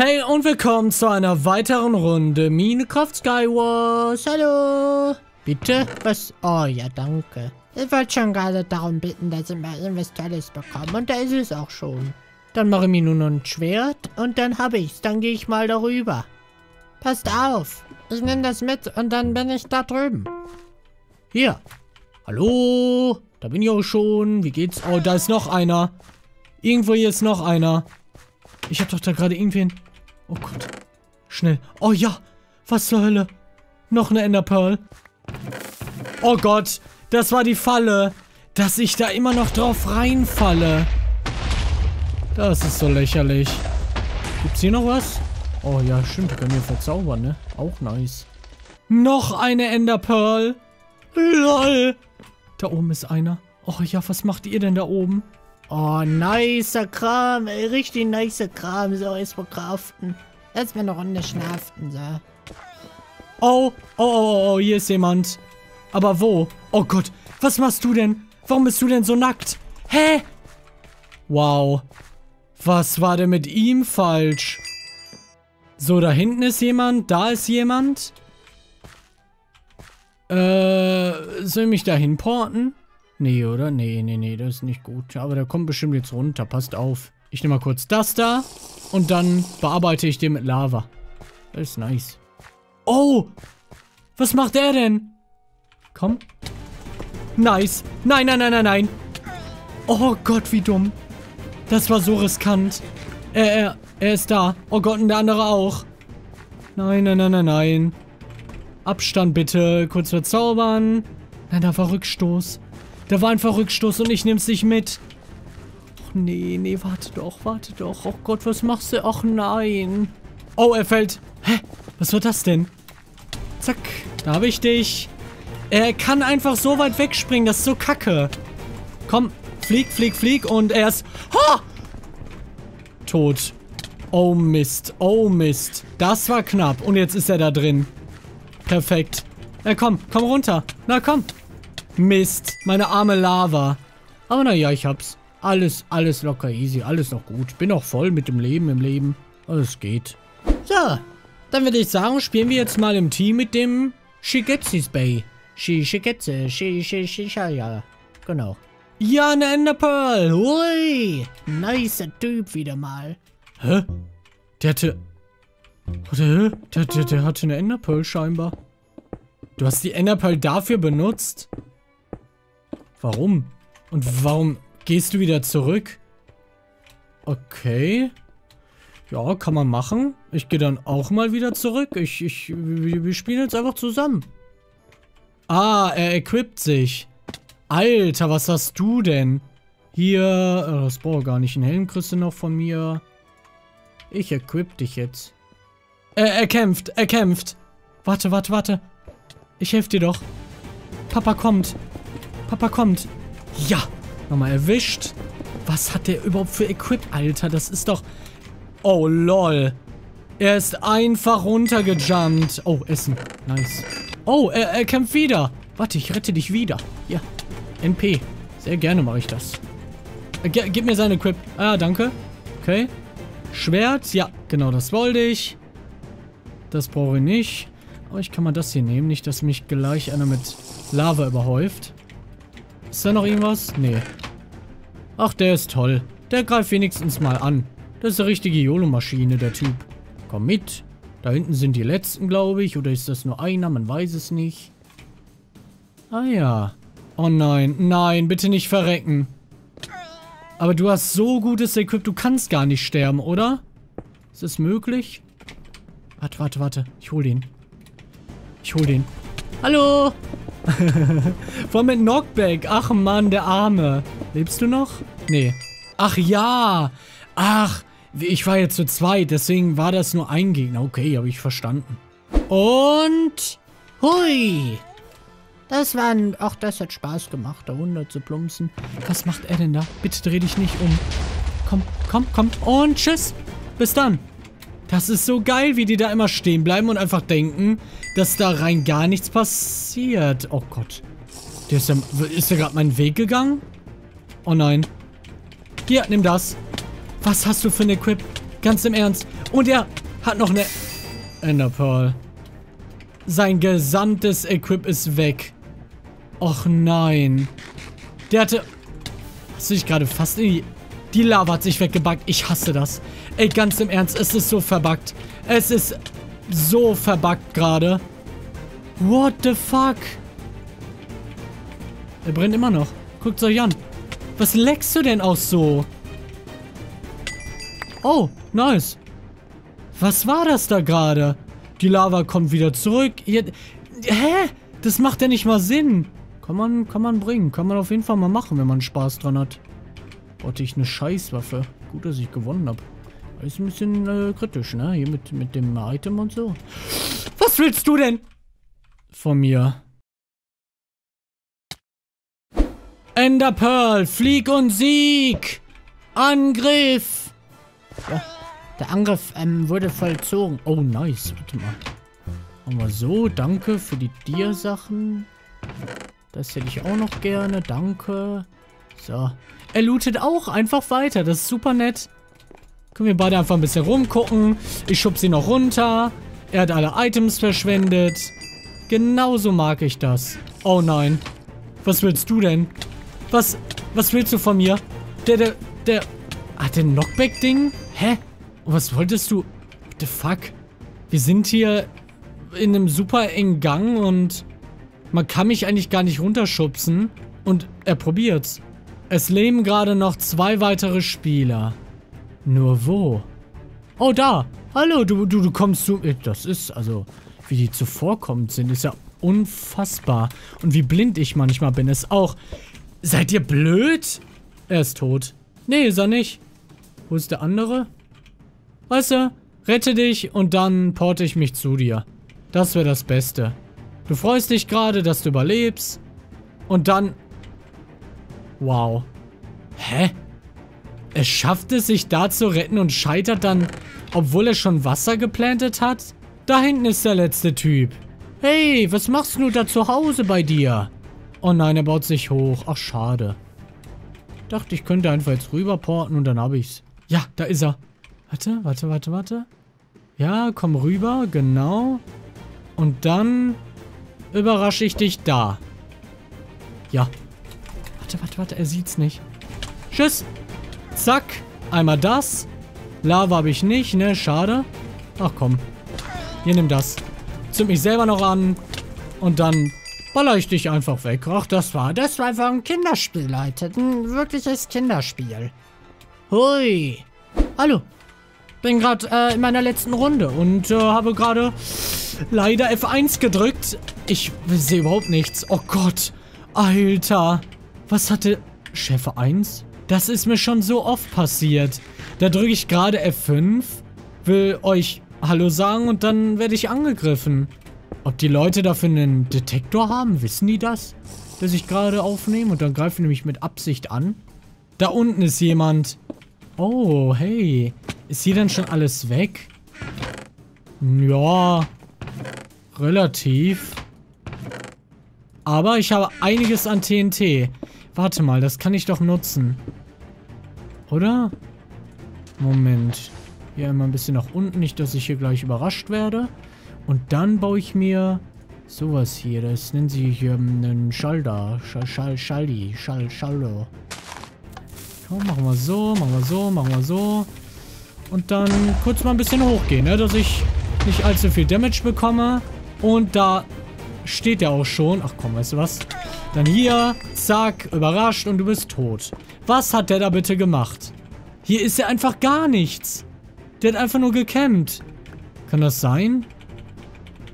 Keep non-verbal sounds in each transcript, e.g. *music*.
Hey und willkommen zu einer weiteren Runde Minecraft Skywars. Hallo. Bitte? Was? Oh ja, danke. Ich wollte schon gerade darum bitten, dass ich mal irgendwas Tolles bekomme. Und da ist es auch schon. Dann mache ich mir nur noch ein Schwert und dann habe ich's. Dann gehe ich mal darüber. Passt auf. Ich nehme das mit und dann bin ich da drüben. Hier. Hallo. Da bin ich auch schon. Wie geht's? Oh, da ist noch einer. Irgendwo hier ist noch einer. Ich hab doch da gerade irgendwen... Oh Gott. Schnell. Oh ja. Was zur Hölle? Noch eine Enderpearl. Oh Gott. Das war die Falle. Dass ich da immer noch drauf reinfalle. Das ist so lächerlich. Gibt's hier noch was? Oh ja, stimmt. Können wir verzaubern, ne? Auch nice. Noch eine Enderpearl. LOL. Da oben ist einer. Oh ja, was macht ihr denn da oben? Oh, nicer Kram, richtig nicer Kram. So, erstmal craften. Erstmal eine Runde schnaften, so. Oh, oh, oh, oh, hier ist jemand. Aber wo? Oh Gott, was machst du denn? Warum bist du denn so nackt? Hä? Wow. Was war denn mit ihm falsch? So, da hinten ist jemand, da ist jemand. Äh, soll ich mich da hinporten? Nee, oder? Nee, nee, nee, das ist nicht gut. Aber der kommt bestimmt jetzt runter. Passt auf. Ich nehme mal kurz das da. Und dann bearbeite ich den mit Lava. Das ist nice. Oh! Was macht er denn? Komm. Nice. Nein, nein, nein, nein, nein. Oh Gott, wie dumm. Das war so riskant. Er, er, er ist da. Oh Gott, und der andere auch. Nein, nein, nein, nein, nein. Abstand bitte. Kurz verzaubern. Nein, da war Rückstoß. Da war einfach Rückstoß und ich nehm's nicht mit. Och nee, nee, warte doch, warte doch. Oh Gott, was machst du? Ach nein. Oh, er fällt. Hä? Was war das denn? Zack, da habe ich dich. Er kann einfach so weit wegspringen, das ist so kacke. Komm, flieg, flieg, flieg und er ist... Ha! Tot. Oh Mist, oh Mist. Das war knapp und jetzt ist er da drin. Perfekt. Ja, komm, komm runter. Na, komm. Mist, meine arme Lava. Aber naja, ich hab's. Alles, alles locker easy, alles noch gut. Bin auch voll mit dem Leben im Leben. Alles geht. So, dann würde ich sagen, spielen wir jetzt mal im Team mit dem Shigetsis Bay. Shi Shigetsu, Shi Shi Shi ja, genau. Ja, eine Enderpearl. Hui. Nicer Typ wieder mal. Hä? Der hatte... Warte, der, der, der hatte eine Enderpearl scheinbar. Du hast die Enderpearl dafür benutzt? Warum? Und warum gehst du wieder zurück? Okay. Ja, kann man machen. Ich gehe dann auch mal wieder zurück. Ich, ich, wir, spielen jetzt einfach zusammen. Ah, er equipt sich. Alter, was hast du denn? Hier, äh, das brauche gar nicht. Einen Helm kriegst du noch von mir. Ich equip dich jetzt. Er, er kämpft, er kämpft. Warte, warte, warte. Ich helfe dir doch. Papa kommt. Papa kommt. Ja. Nochmal erwischt. Was hat der überhaupt für Equip, Alter? Das ist doch... Oh, lol. Er ist einfach runtergejumpt. Oh, Essen. Nice. Oh, er, er kämpft wieder. Warte, ich rette dich wieder. Ja. NP. Sehr gerne mache ich das. Äh, gib mir seine Equip. Ah, danke. Okay. Schwert. Ja, genau, das wollte ich. Das brauche ich nicht. Aber ich kann mal das hier nehmen. Nicht, dass mich gleich einer mit Lava überhäuft. Ist da noch irgendwas? Nee. Ach, der ist toll. Der greift wenigstens mal an. Das ist eine richtige YOLO-Maschine, der Typ. Komm mit. Da hinten sind die letzten, glaube ich. Oder ist das nur einer? Man weiß es nicht. Ah ja. Oh nein, nein, bitte nicht verrecken. Aber du hast so gutes Equip, du kannst gar nicht sterben, oder? Ist das möglich? Warte, warte, warte. Ich hol den. Ich hol den. Hallo! *laughs* Vor mit Knockback. Ach Mann, der Arme. Lebst du noch? Nee. Ach ja. Ach, ich war jetzt zu zweit, deswegen war das nur ein Gegner. Okay, habe ich verstanden. Und... Hui. Das war ein... Ach, das hat Spaß gemacht, da runter zu plumpsen. Was macht er denn da? Bitte dreh dich nicht um. Komm, komm, komm. Und tschüss. Bis dann. Das ist so geil, wie die da immer stehen bleiben und einfach denken, dass da rein gar nichts passiert. Oh Gott. Der ist ja, ist der gerade meinen Weg gegangen? Oh nein. Hier, nimm das. Was hast du für eine Equip? Ganz im Ernst. Und er hat noch eine Enderpearl. Sein gesamtes Equip ist weg. Och nein. Der hatte... Hast du dich gerade fast in die... Die Lava hat sich weggebackt. Ich hasse das. Ey, ganz im Ernst, es ist so verbuggt. Es ist so verbuggt gerade. What the fuck? Er brennt immer noch. Guckt euch an. Was leckst du denn auch so? Oh, nice. Was war das da gerade? Die Lava kommt wieder zurück. Hier, hä? Das macht ja nicht mal Sinn. Kann man, kann man bringen. Kann man auf jeden Fall mal machen, wenn man Spaß dran hat. Brauchte ich eine Scheißwaffe. Gut, dass ich gewonnen habe. Ist ein bisschen äh, kritisch, ne? Hier mit, mit dem Item und so. Was willst du denn? Von mir. Ender Pearl, Flieg und Sieg! Angriff! Ja, der Angriff ähm, wurde vollzogen. Oh, nice. Warte mal. Machen wir so. Danke für die Dir-Sachen. Das hätte ich auch noch gerne. Danke. So. Er lootet auch einfach weiter. Das ist super nett. Können wir beide einfach ein bisschen rumgucken. Ich schub sie noch runter. Er hat alle Items verschwendet. Genauso mag ich das. Oh nein. Was willst du denn? Was, was willst du von mir? Der, der, der... Hat der Knockback-Ding? Hä? Was wolltest du? The fuck? Wir sind hier in einem super engen Gang und man kann mich eigentlich gar nicht runterschubsen. Und er probiert's. Es leben gerade noch zwei weitere Spieler. Nur wo? Oh, da. Hallo, du, du, du kommst zu... Äh, das ist, also, wie die zuvorkommend sind, ist ja unfassbar. Und wie blind ich manchmal bin, ist auch... Seid ihr blöd? Er ist tot. Nee, ist er nicht. Wo ist der andere? Weißt du, rette dich und dann porte ich mich zu dir. Das wäre das Beste. Du freust dich gerade, dass du überlebst. Und dann Wow. Hä? Er schafft es, sich da zu retten und scheitert dann, obwohl er schon Wasser geplantet hat? Da hinten ist der letzte Typ. Hey, was machst du da zu Hause bei dir? Oh nein, er baut sich hoch. Ach, schade. Dachte, ich könnte einfach jetzt rüberporten und dann habe ich's. Ja, da ist er. Warte, warte, warte, warte. Ja, komm rüber, genau. Und dann überrasche ich dich da. Ja, Warte, warte, warte. Er sieht's nicht. Tschüss. Zack. Einmal das. Lava habe ich nicht, ne? Schade. Ach komm. Hier, nimm das. Zünd mich selber noch an. Und dann baller ich dich einfach weg. Ach, das war... Das war einfach ein Kinderspiel, Leute. Ein wirkliches Kinderspiel. Hui. Hallo. Bin gerade äh, in meiner letzten Runde und äh, habe gerade leider F1 gedrückt. Ich sehe überhaupt nichts. Oh Gott. Alter. Was hatte... Chef 1? Das ist mir schon so oft passiert. Da drücke ich gerade F5, will euch Hallo sagen und dann werde ich angegriffen. Ob die Leute dafür einen Detektor haben, wissen die das? Dass ich gerade aufnehme und dann greifen nämlich mit Absicht an. Da unten ist jemand. Oh, hey. Ist hier dann schon alles weg? Ja. Relativ. Aber ich habe einiges an TNT. Warte mal, das kann ich doch nutzen. Oder? Moment. Hier einmal ein bisschen nach unten, nicht, dass ich hier gleich überrascht werde. Und dann baue ich mir sowas hier. Das nennen sie hier einen Schalter. Schall, Schall, Schaldi. Schall, Schallo. So, machen wir so, machen wir so, machen wir so. Und dann kurz mal ein bisschen hochgehen, ne? Dass ich nicht allzu viel Damage bekomme. Und da steht ja auch schon. Ach komm, weißt du was? Dann hier, zack, überrascht und du bist tot. Was hat der da bitte gemacht? Hier ist ja einfach gar nichts. Der hat einfach nur gecampt. Kann das sein?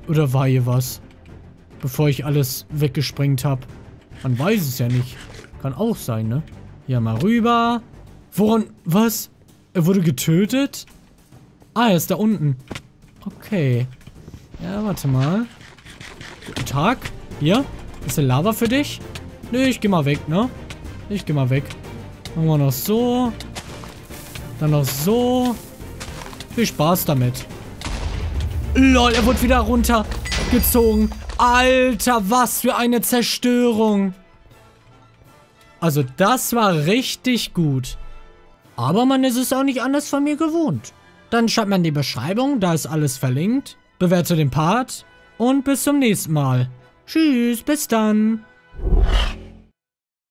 Oder war hier was? Bevor ich alles weggesprengt habe. Man weiß es ja nicht. Kann auch sein, ne? Hier mal rüber. Woran? Was? Er wurde getötet? Ah, er ist da unten. Okay. Ja, warte mal. Guten Tag. Hier. Ist eine Lava für dich? Nö, ich geh mal weg, ne? Ich geh mal weg. Machen wir noch so. Dann noch so. Viel Spaß damit. Lol, er wurde wieder runtergezogen. Alter, was für eine Zerstörung. Also das war richtig gut. Aber man ist es auch nicht anders von mir gewohnt. Dann schreibt mal in die Beschreibung, da ist alles verlinkt. Bewerte den Part und bis zum nächsten Mal. Tschüss, bis dann.